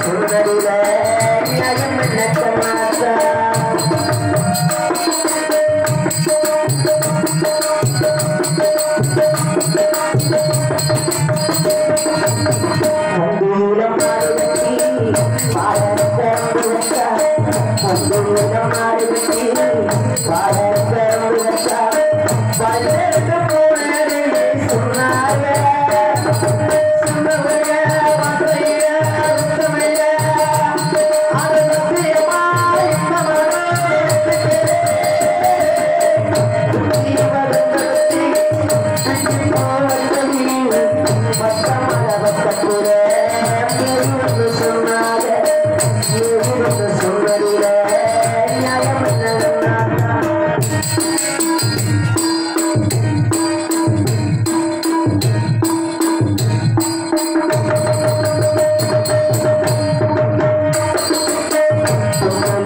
Sundari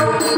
I'm